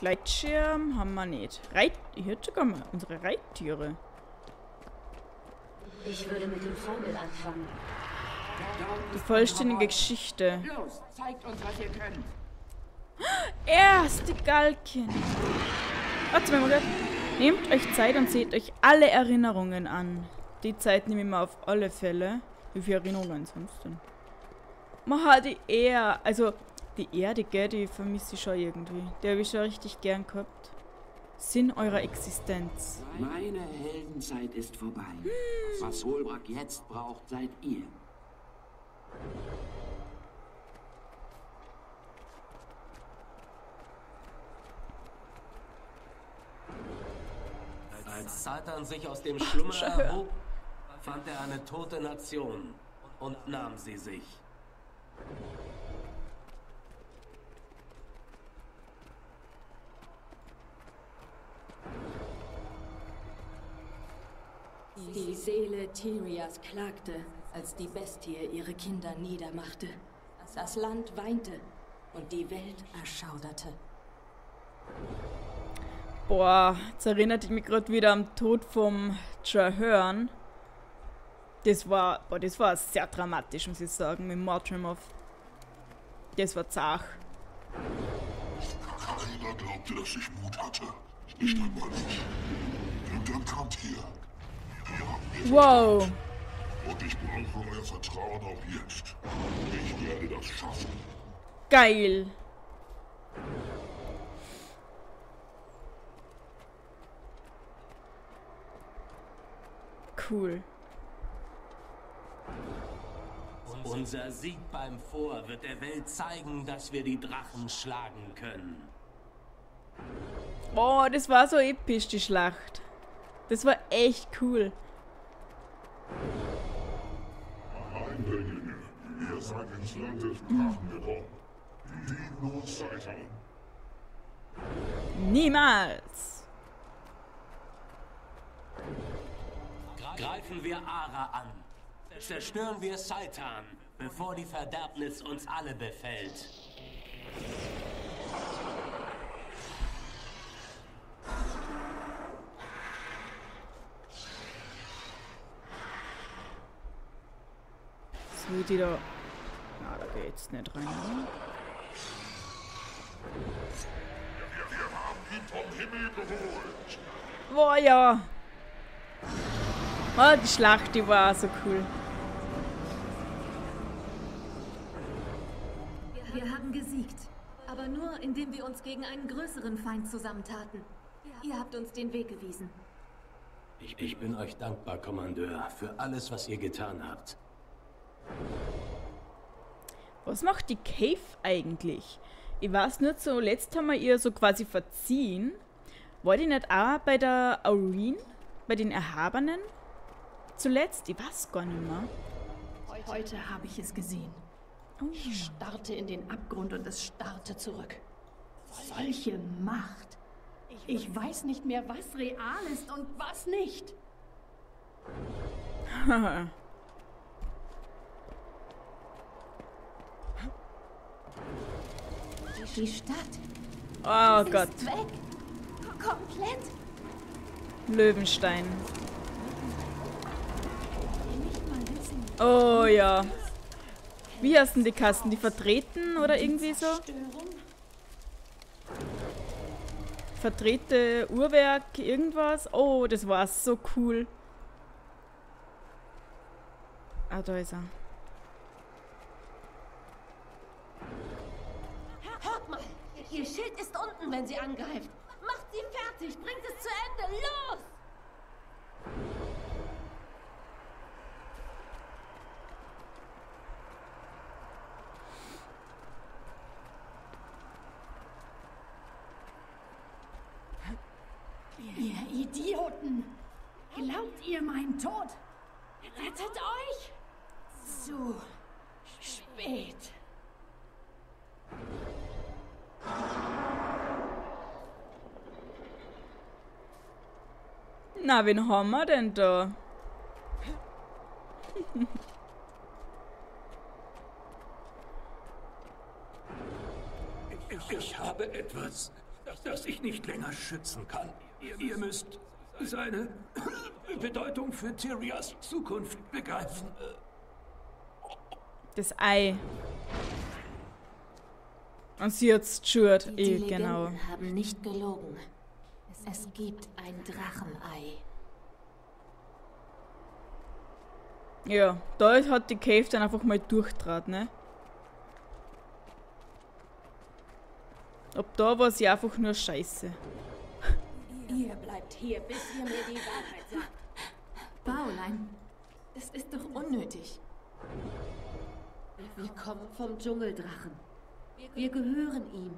Gleitschirm haben wir nicht. Reit hier hat sogar mal unsere Reittiere. Ich würde mit dem Vogel anfangen. Die vollständige Geschichte. Los, zeigt uns, was ihr könnt. Erste Galkin. Warte mal. Nehmt euch Zeit und seht euch alle Erinnerungen an. Die Zeit nehme ich mir auf alle Fälle. Wie viele Erinnerungen sonst denn? Man hat die eher, also die Erde, gell, die vermisse ich schon irgendwie. Die habe ich schon richtig gern gehabt. Sinn eurer Existenz. Meine Heldenzeit ist vorbei. Was Holbrock jetzt braucht, seid ihr. Als Satan sich aus dem Schlummer erhob, fand er eine tote Nation und nahm sie sich. Seele Tyrias klagte, als die Bestie ihre Kinder niedermachte. Das Land weinte und die Welt erschauderte. Boah, jetzt erinnert ich mich gerade wieder am Tod vom Trahern. Das war, boah, das war sehr dramatisch, muss ich sagen, mit Mortimer. Das war zach. Keiner glaubte, dass ich Mut hatte. Nicht einmal ich. Und dann kommt ihr. Ihr habt mich Wow. und ich brauche euer Vertrauen auch jetzt. Ich werde das schaffen. Geil. Cool. Unser Sieg beim Vor wird der Welt zeigen, dass wir die Drachen schlagen können. Boah, das war so episch, die Schlacht. Das war echt cool. Eindringlinge, ihr seid ins Land des Drachen gekommen. Die. Niemals. Greifen wir Ara an. Zerstören wir Saitan, bevor die Verderbnis uns alle befällt. So, die da. Geht's nicht rein. oder? Wir haben ihn vom Himmel geholt. Boah, ja. Oh, die Schlacht, die war so cool. Wir haben gesiegt. Aber nur, indem wir uns gegen einen größeren Feind zusammentaten. Ihr habt uns den Weg gewiesen. Ich, ich bin euch dankbar, Kommandeur, für alles, was ihr getan habt. Was macht die Cave eigentlich? Ich weiß nur, zuletzt haben wir ihr so quasi verziehen. War die nicht auch bei der Aureen? Bei den Erhabenen? Zuletzt? Ich weiß gar nicht mehr. Heute habe ich es gesehen. Ich starrte in den Abgrund und es starrte zurück. Solche Macht. Ich weiß nicht mehr, was real ist und was nicht. Die Stadt Oh ist Gott, weg. Komplett. Löwenstein. Oh ja. Wie heißen die Kasten? Die vertreten oder irgendwie so? Vertrete Uhrwerk, irgendwas? Oh, das war so cool. Ah, da ist er. Unten, wenn sie angreift. Macht sie fertig. Bringt es zu Ende. Los! Ihr Idioten! Glaubt ihr meinen Tod? Rettet euch! Zu spät. Na, wen haben wir denn da? Ich habe etwas, das ich nicht länger schützen kann. Ihr, ihr müsst seine Bedeutung für Tyrias Zukunft begreifen. Das Ei. Und sie hat. Die Eh, Legenden genau. haben nicht gelogen. Es gibt ein Drachenei. Ja, da hat die Cave dann einfach mal durchtrat, ne? Ob da war sie einfach nur scheiße. Ihr bleibt hier, bis ihr mir die Wahrheit sagt. Baulein, es ist doch unnötig. Wir kommen vom Dschungeldrachen. Wir gehören ihm.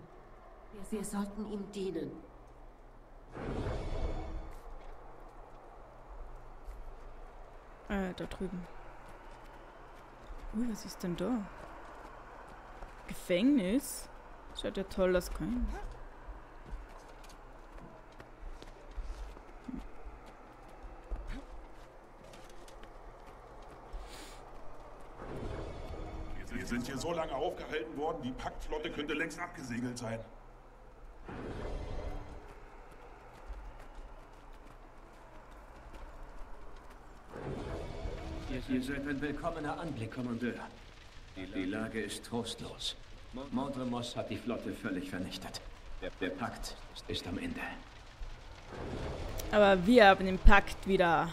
Wir sollten ihm dienen. Äh, da drüben. Ui, was ist denn da? Gefängnis? Schaut ja toll aus, kein. Wir sind hier so lange aufgehalten worden, die Paktflotte könnte längst abgesegelt sein. Ihr, ihr seid ein willkommener Anblick, Kommandeur. Die, Lage ist trostlos. Mondremos hat die Flotte völlig vernichtet. Der, der Pakt ist am Ende. Aber wir haben den Pakt wieder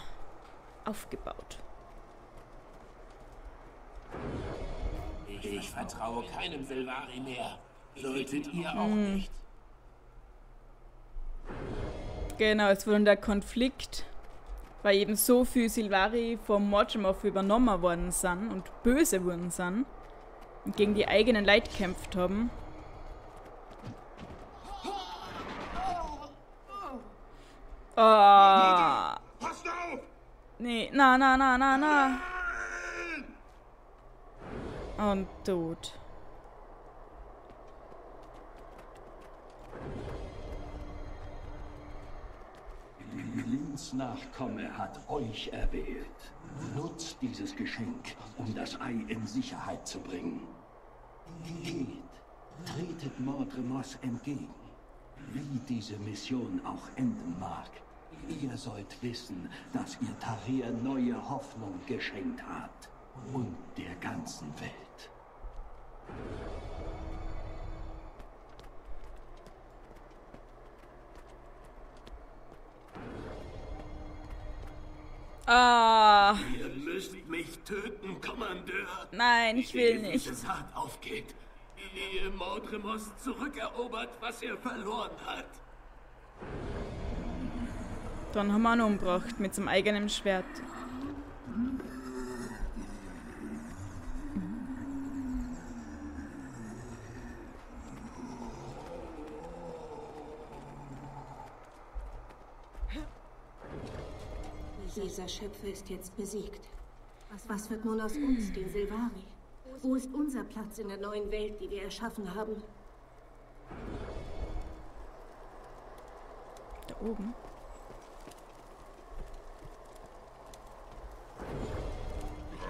aufgebaut. Ich vertraue keinem Silvari mehr. Solltet ihr auch nicht. Genau, es wurde der Konflikt, weil eben so viel Silvari vom Mortimoff übernommen worden sind und böse worden sind und gegen die eigenen Leute gekämpft haben. Oh, nee, na, na, na, na, na. Und tot. Lins Nachkomme hat euch erwählt. Nutzt dieses Geschenk, um das Ei in Sicherheit zu bringen. Geht, tretet Mordremos entgegen. Wie diese Mission auch enden mag, ihr sollt wissen, dass ihr Tarir neue Hoffnung geschenkt habt. Und der ganzen Welt. Töten, Kommandeur. nein, ich will Ehe nicht. diese Saat aufgeht. Ehe Mordremos zurückerobert, was er verloren hat. Dann haben wir ihn umgebracht mit seinem eigenen Schwert. Dieser Schöpfer ist jetzt besiegt. Was, wird nun aus uns, den Silvari? Wo ist unser Platz in der neuen Welt, die wir erschaffen haben? Da oben.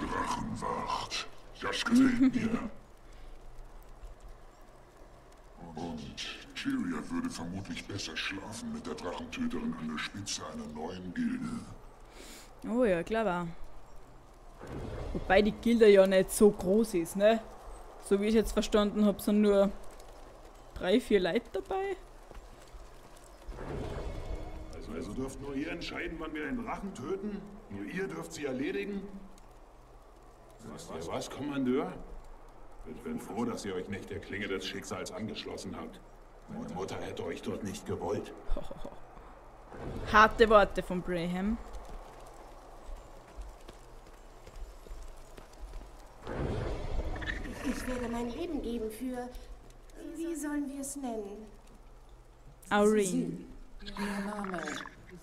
Drachenwacht. Das gefällt mir. Und Tyria würde vermutlich besser schlafen mit der Drachentöterin an der Spitze einer neuen Gilde. Oh ja, klar war. Wobei die Gilde ja nicht so groß ist, ne? So wie ich jetzt verstanden habe, sind nur drei, vier Leute dabei. Also, also dürft nur ihr entscheiden, wann wir den Drachen töten? Nur ihr dürft sie erledigen? Wisst ihr was, Kommandeur? Ich bin froh, dass ihr euch nicht der Klinge des Schicksals angeschlossen habt. Meine Mutter hätte euch dort nicht gewollt. Harte Worte von Braham. Ich werde mein Leben geben für. Wie sollen wir es nennen? Aureen. Ihr Name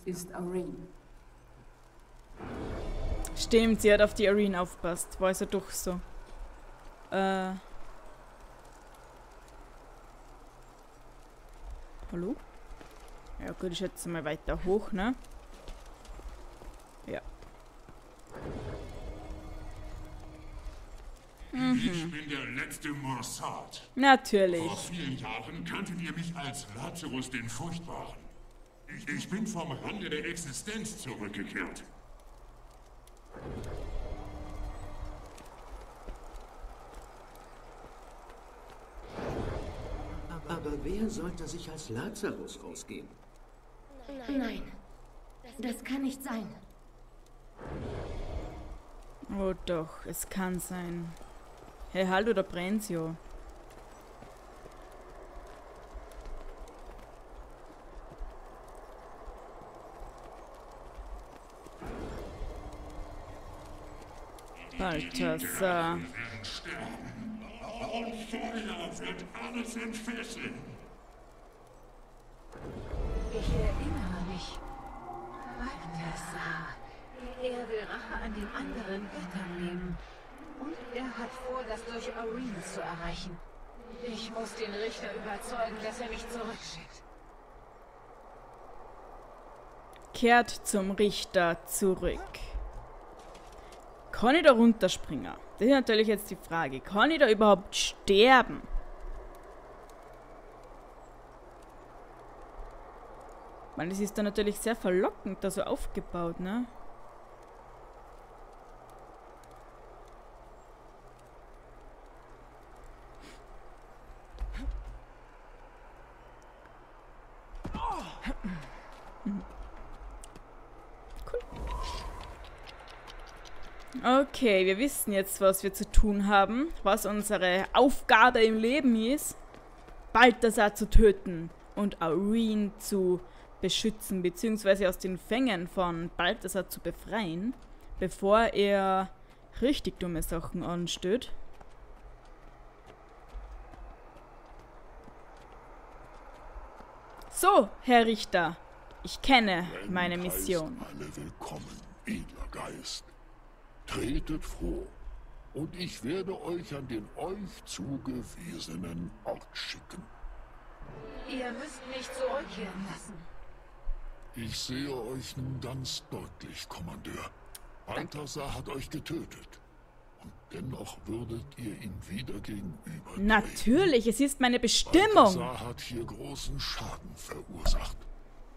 ist Aureen. Stimmt, sie hat auf die Arena aufpasst. War es ja doch so. Äh. Hallo? Ja gut, ich schätze mal weiter hoch, ne? Mhm. Ich bin der letzte Mossad. Natürlich. Vor vielen Jahren kanntet ihr mich als Lazarus den Furchtbaren. Ich, ich bin vom Rande der Existenz zurückgekehrt. Aber wer sollte sich als Lazarus ausgeben? Nein, das kann nicht sein. Oh doch, es kann sein. Hey, hallo, der Brenzio. Balthasar. Und Feuer wird alles entfesseln. Ich erinnere mich. Balthasar. Er will Rache an den anderen Göttern nehmen. Und er hat vor, das durch Arena zu erreichen. Ich muss den Richter überzeugen, dass er mich zurückschickt. Kehrt zum Richter zurück. Kann ich da runterspringen? Das ist natürlich jetzt die Frage. Kann ich da überhaupt sterben? Weil das ist dann natürlich sehr verlockend, da so aufgebaut, ne? Okay, wir wissen jetzt, was wir zu tun haben, was unsere Aufgabe im Leben ist. Balthasar zu töten und Aureen zu beschützen, beziehungsweise aus den Fängen von Balthasar zu befreien, bevor er richtig dumme Sachen anstellt. So, Herr Richter, ich kenne meine Mission. Alle willkommen, edler Geist. Tretet froh, und ich werde euch an den euch zugewiesenen Ort schicken. Ihr müsst mich zurückkehren lassen. Ich sehe euch nun ganz deutlich, Kommandeur. Balthasar hat euch getötet. Und dennoch würdet ihr ihm wieder gegenüber. Natürlich, es ist meine Bestimmung. Balthasar hat hier großen Schaden verursacht.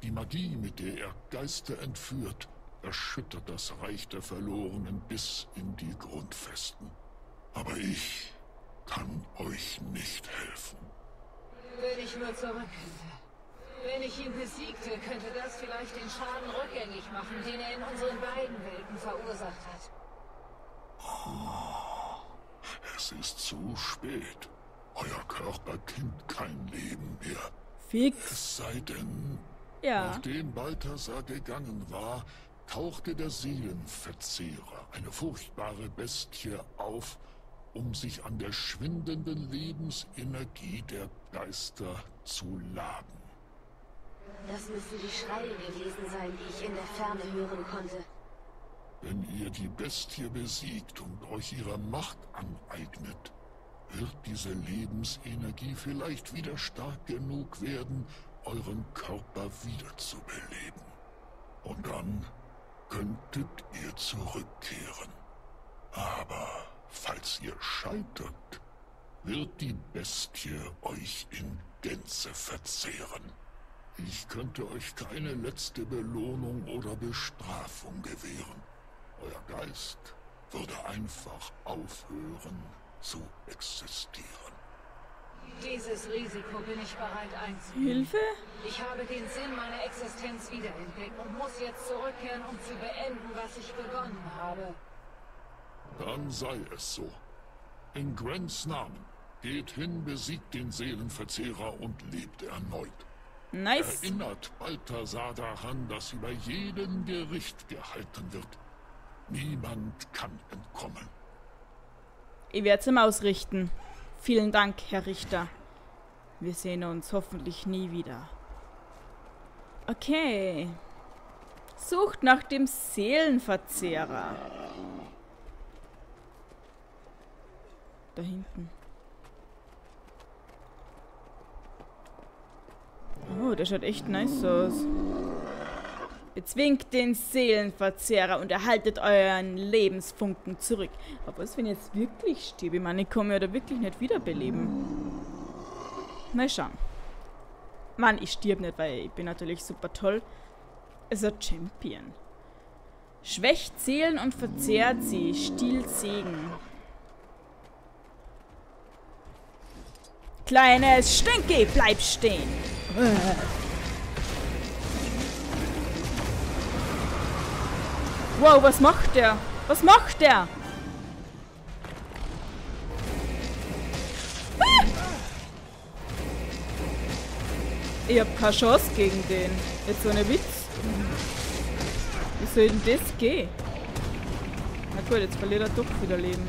Die Magie, mit der er Geister entführt, erschüttert das Reich der Verlorenen bis in die Grundfesten. Aber ich kann euch nicht helfen. Wenn ich nur zurück könnte. Wenn ich ihn besiegte, könnte das vielleicht den Schaden rückgängig machen, den er in unseren beiden Welten verursacht hat. Es ist zu spät. Euer Körper kennt kein Leben mehr. Fix. Es sei denn, ja. nachdem Balthasar gegangen war, tauchte der Seelenverzehrer, eine furchtbare Bestie, auf, um sich an der schwindenden Lebensenergie der Geister zu laben. Das müssen die Schreie gewesen sein, die ich in der Ferne hören konnte. Wenn ihr die Bestie besiegt und euch ihre Macht aneignet, wird diese Lebensenergie vielleicht wieder stark genug werden, euren Körper wiederzubeleben. Und dann könntet ihr zurückkehren. Aber falls ihr scheitert, wird die Bestie euch in Gänze verzehren. Ich könnte euch keine letzte Belohnung oder Bestrafung gewähren. Euer Geist würde einfach aufhören zu existieren. Dieses Risiko bin ich bereit einzugehen. Hilfe? Ich habe den Sinn meiner Existenz wiederentdeckt und muss jetzt zurückkehren, um zu beenden, was ich begonnen habe. Dann sei es so. In Grants Namen. Geht hin, besiegt den Seelenverzehrer und lebt erneut. Nice. Erinnert Balthasar daran, dass über jedem Gericht gehalten wird. Niemand kann entkommen. Ich werde es ihm ausrichten. Vielen Dank, Herr Richter. Wir sehen uns hoffentlich nie wieder. Okay. Sucht nach dem Seelenverzehrer. Da hinten. Oh, der schaut echt nice aus. Bezwingt den Seelenverzehrer und erhaltet euren Lebensfunken zurück. Aber was, wenn jetzt wirklich stirb? Ich meine, ich kann mich da wirklich nicht wiederbeleben. Mal schauen. Mann, ich stirb nicht, weil ich bin natürlich super toll. Ein Champion. Schwächt Seelen und verzehrt sie. Stiehlt Segen. Kleines Stinky, bleib stehen. Wow, was macht der? Was macht der? Ich hab keine Chance gegen den. Jetzt so eine Witz. Wie soll denn das gehen? Na gut, jetzt verliert er doch wieder Leben.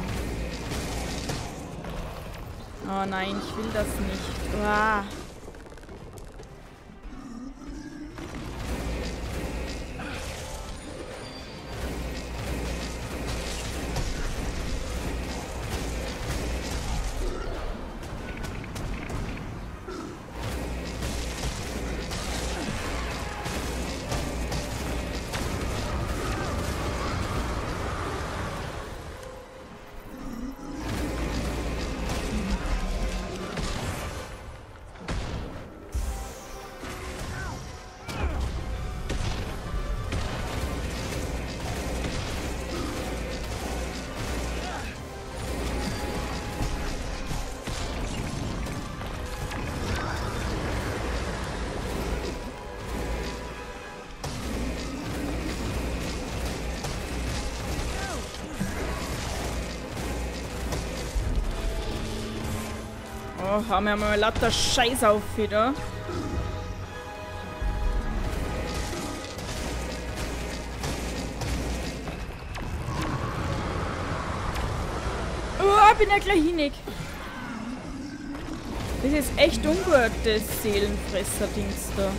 Oh nein, ich will das nicht. Uah. Oh, haben wir mal lauter Scheiß auf wieder. Oh, bin ja gleich hinig. Das ist echt ungut, das Seelenfresser-Dings da.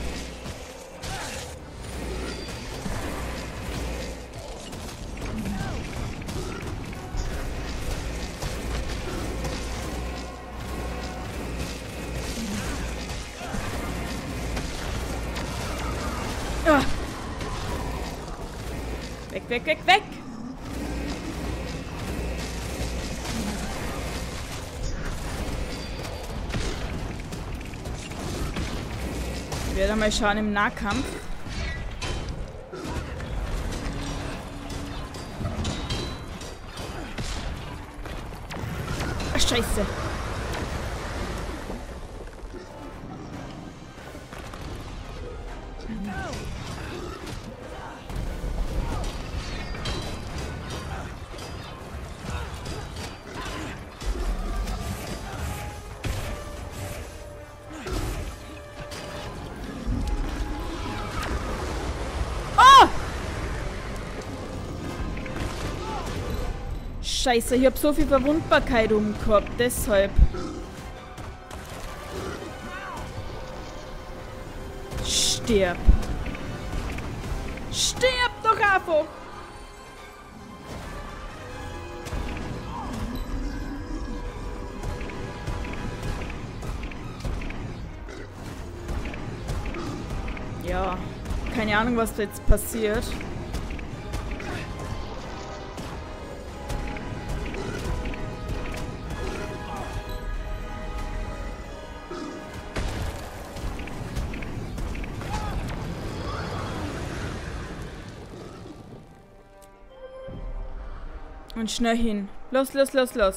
Weg, weg, weg! Ich werde mal schauen im Nahkampf. Ach, scheiße. Scheiße, ich hab so viel Verwundbarkeit umgehabt, deshalb. Stirb. Stirb doch einfach! Ja, keine Ahnung, was jetzt passiert. Schnell hin. Los, los, los, los.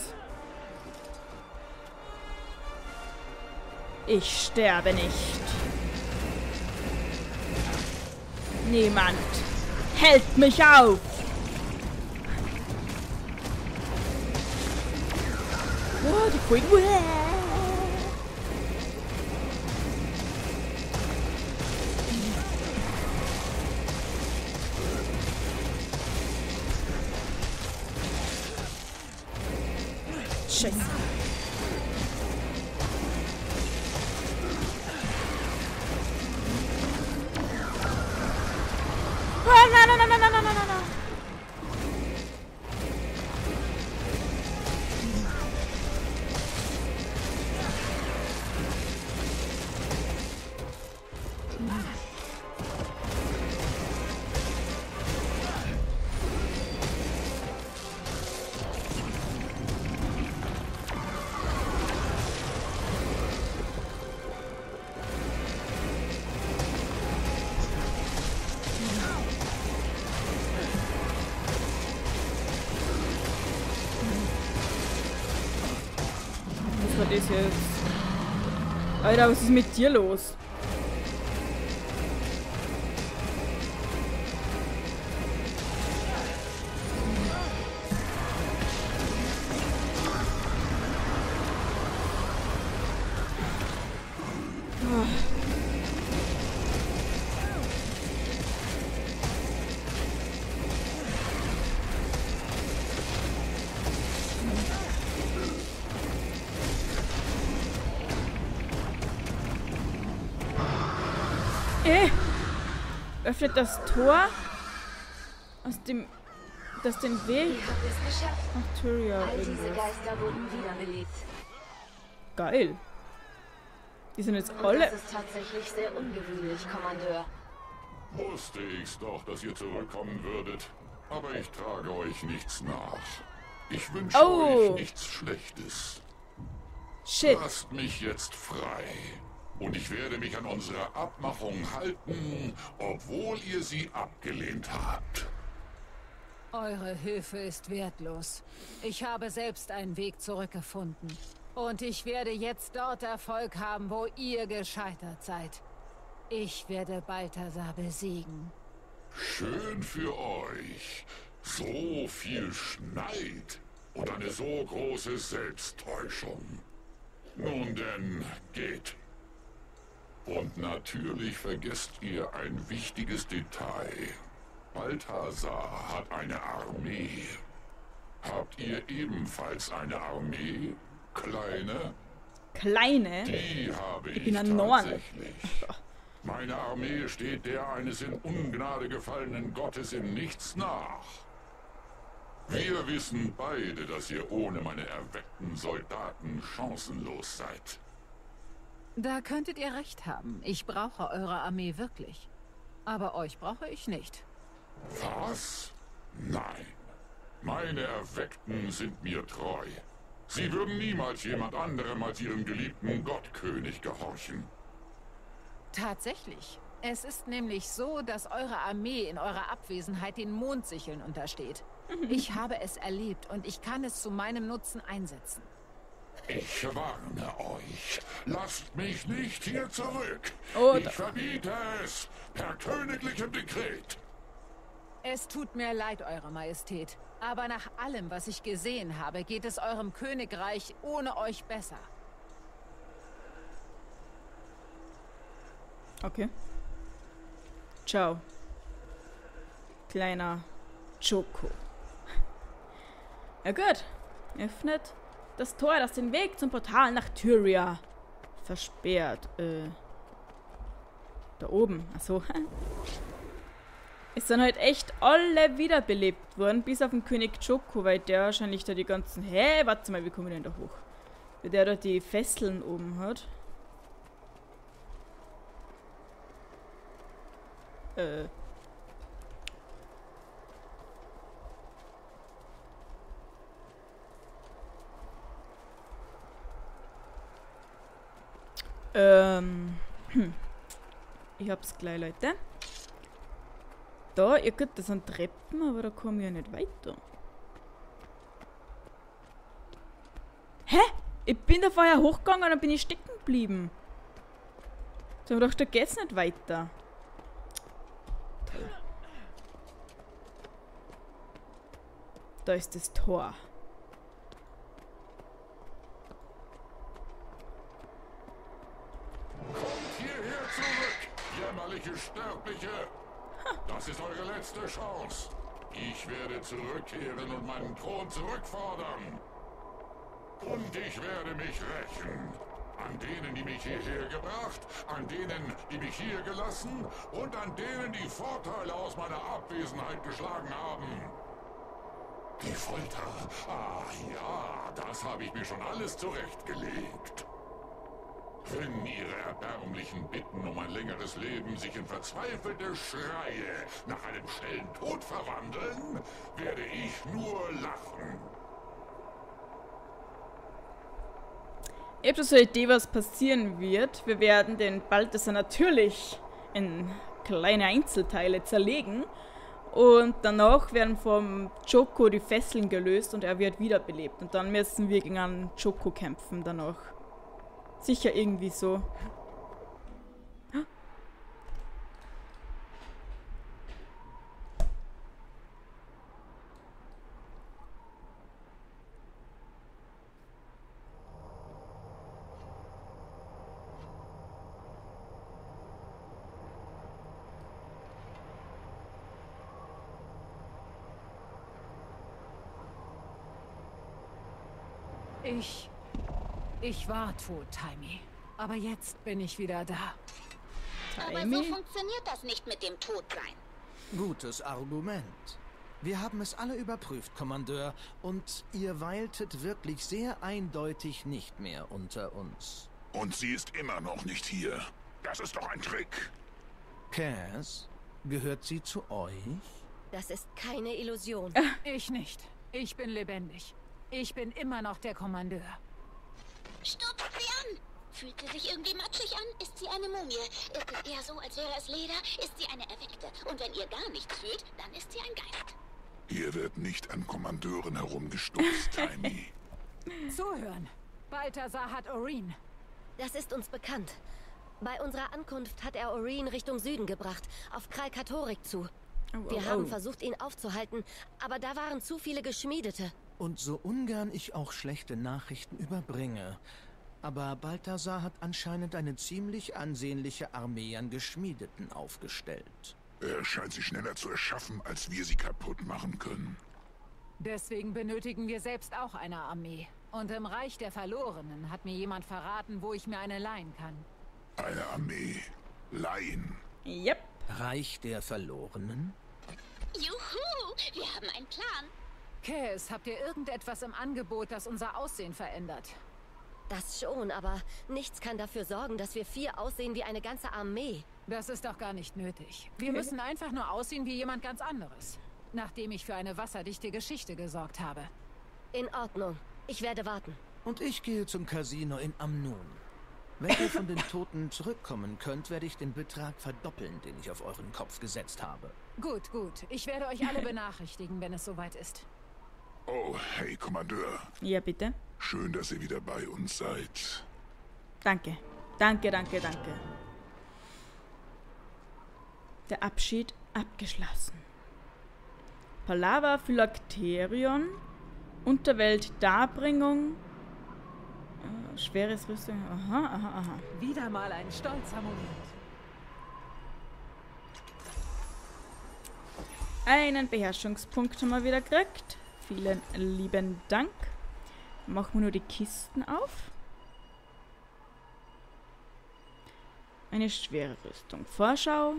Ich sterbe nicht. Niemand hält mich auf. Oh, die Queen. Das jetzt? Alter, was ist mit dir los? Öffnet das Tor aus dem das den Weg nach Tyria Geil. Die sind jetzt alle. Das ist tatsächlich sehr ungewöhnlich, Kommandeur. Wusste ich's doch, dass ihr zurückkommen würdet. Aber ich trage euch nichts nach. Ich wünsche oh. euch nichts Schlechtes. Shit. Lasst mich jetzt frei. Und ich werde mich an unsere Abmachung halten, obwohl ihr sie abgelehnt habt. Eure Hilfe ist wertlos. Ich habe selbst einen Weg zurückgefunden. Und ich werde jetzt dort Erfolg haben, wo ihr gescheitert seid. Ich werde Balthasar besiegen. Schön für euch. So viel Schneid und eine so große Selbsttäuschung. Nun denn, geht. Und natürlich vergesst ihr ein wichtiges Detail. Balthasar hat eine Armee. Habt ihr ebenfalls eine Armee? Kleine? Kleine? Die habe ich, ich bin ein tatsächlich. Meine Armee steht der eines in Ungnade gefallenen Gottes in nichts nach. Wir wissen beide, dass ihr ohne meine erweckten Soldaten chancenlos seid. Da könntet ihr recht haben. Ich brauche eure Armee wirklich. Aber euch brauche ich nicht. Was? Nein. Meine Erweckten sind mir treu. Sie würden niemals jemand anderem als ihrem geliebten Gottkönig gehorchen. Tatsächlich. Es ist nämlich so, dass eure Armee in eurer Abwesenheit den Mondsicheln untersteht. Ich habe es erlebt und ich kann es zu meinem Nutzen einsetzen. Ich warne euch. Lasst mich nicht hier zurück. Oh, ich verbiete es per königlichem Dekret. Es tut mir leid, Eure Majestät. Aber nach allem, was ich gesehen habe, geht es eurem Königreich ohne euch besser. Okay. Ciao. Kleiner Choco. Ja gut. Öffnet das Tor, das den Weg zum Portal nach Tyria versperrt. Äh. Da oben. Achso. Ist dann halt echt alle wiederbelebt worden, bis auf den König Joko, weil der wahrscheinlich da die ganzen... Hä? Warte mal, wie kommen wir denn da hoch? Weil der da die Fesseln oben hat. Äh. Ähm. Ich hab's gleich, Leute. Da, ihr könnt das an Treppen, aber da komme ich ja nicht weiter. Hä? Ich bin da vorher hochgegangen und dann bin ich stecken geblieben. Da haben wir doch, da geht's nicht weiter. Toll. Da ist das Tor. Kommt hierher zurück, jämmerliche Sterbliche. Das ist eure letzte Chance. Ich werde zurückkehren und meinen Thron zurückfordern. Und ich werde mich rächen. An denen, die mich hierher gebracht, an denen, die mich hier gelassen und an denen, die Vorteile aus meiner Abwesenheit geschlagen haben. Die Folter. Ah ja, das habe ich mir schon alles zurechtgelegt. Wenn Ihre erbärmlichen Bitten um ein längeres Leben sich in verzweifelte Schreie nach einem schnellen Tod verwandeln, werde ich nur lachen. Ihr habt so eine Idee, was passieren wird. Wir werden den Balthasar natürlich in kleine Einzelteile zerlegen Und danach werden vom Joko die Fesseln gelöst und er wird wiederbelebt. Und dann müssen wir gegen einen Joko kämpfen danach. Sicher irgendwie so. Ich... Ich war tot, Timey. Aber jetzt bin ich wieder da. Aber so funktioniert das nicht mit dem Todsein. Gutes Argument. Wir haben es alle überprüft, Kommandeur, und ihr weiltet wirklich sehr eindeutig nicht mehr unter uns. Und sie ist immer noch nicht hier. Das ist doch ein Trick. Cass, gehört sie zu euch? Das ist keine Illusion. Ich nicht. Ich bin lebendig. Ich bin immer noch der Kommandeur. Stupst sie an! Fühlt sie sich irgendwie matschig an? Ist sie eine Mumie? Ist es eher so, als wäre es Leder? Ist sie eine Erweckte? Und wenn ihr gar nichts fühlt, dann ist sie ein Geist. Hier wird nicht an Kommandeuren herumgestupst, Tiny. Zuhören. Balthasar hat Oreen. Das ist uns bekannt. Bei unserer Ankunft hat er Oreen Richtung Süden gebracht, auf Kralkatorik zu. Oh, Wir oh, haben oh. versucht, ihn aufzuhalten, aber da waren zu viele Geschmiedete. Und so ungern ich auch schlechte Nachrichten überbringe. Aber Balthasar hat anscheinend eine ziemlich ansehnliche Armee an Geschmiedeten aufgestellt. Er scheint sie schneller zu erschaffen, als wir sie kaputt machen können. Deswegen benötigen wir selbst auch eine Armee. Und im Reich der Verlorenen hat mir jemand verraten, wo ich mir eine leihen kann. Eine Armee. Laien. Yep. Reich der Verlorenen? Juhu, wir haben einen Plan. Cass, habt ihr irgendetwas im Angebot, das unser Aussehen verändert? Das schon, aber nichts kann dafür sorgen, dass wir vier aussehen wie eine ganze Armee. Das ist doch gar nicht nötig. Wir müssen einfach nur aussehen wie jemand ganz anderes. Nachdem ich für eine wasserdichte Geschichte gesorgt habe. In Ordnung. Ich werde warten. Und ich gehe zum Casino in Amnun. Wenn ihr von den Toten zurückkommen könnt, werde ich den Betrag verdoppeln, den ich auf euren Kopf gesetzt habe. Gut, gut. Ich werde euch alle benachrichtigen, wenn es soweit ist. Oh, hey, Kommandeur. Ja, bitte. Schön, dass ihr wieder bei uns seid. Danke. Danke, danke, danke. Der Abschied abgeschlossen. Palava Phylakterion. Unterwelt Darbringung. Äh, schweres Rüstung. Aha, aha, aha. Wieder mal ein stolzer Moment. Einen Beherrschungspunkt haben wir wieder gekriegt. Vielen lieben Dank. Machen wir nur die Kisten auf. Eine schwere Rüstung. Vorschau.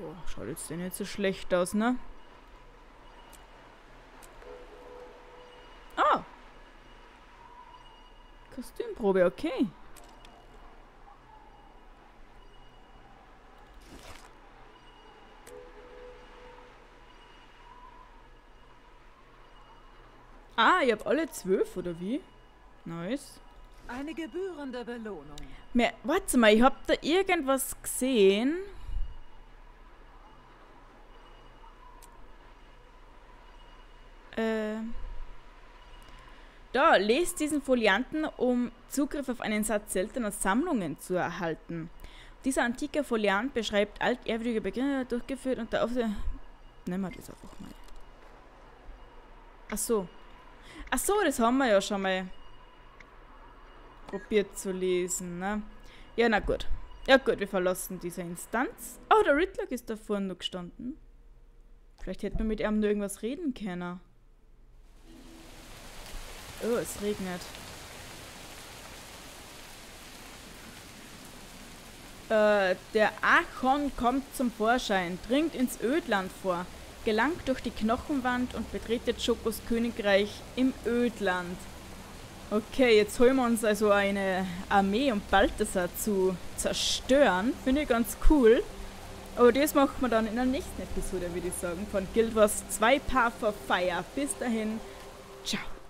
Oh, schaut jetzt ja nicht so schlecht aus, ne? Oh! Kostümprobe, okay. Ihr habt alle zwölf, oder wie? Nice. Eine gebührende Belohnung. Mehr, warte mal, ich hab da irgendwas gesehen. Äh. Da, lest diesen Folianten, um Zugriff auf einen Satz seltener Sammlungen zu erhalten. Dieser antike Foliant beschreibt altehrwürdige Begriffe durchgeführt und der Aufsicht. Nehmen wir das einfach mal. Ach so. Ach so, das haben wir ja schon mal probiert zu lesen, ne? Ja, na gut. Ja gut, wir verlassen diese Instanz. Oh, der Ritlock ist da vorne noch gestanden. Vielleicht hätten wir mit ihm nur irgendwas reden können. Oh, es regnet. Äh, der Archon kommt zum Vorschein, dringt ins Ödland vor, gelangt durch die Knochenwand und betretet Schokos Königreich im Ödland. Okay, jetzt holen wir uns also eine Armee, um Balthasar zu zerstören. Finde ich ganz cool. Aber das machen wir dann in der nächsten Episode, würde ich sagen, von Guild Wars 2 Paar for Fire. Bis dahin, ciao.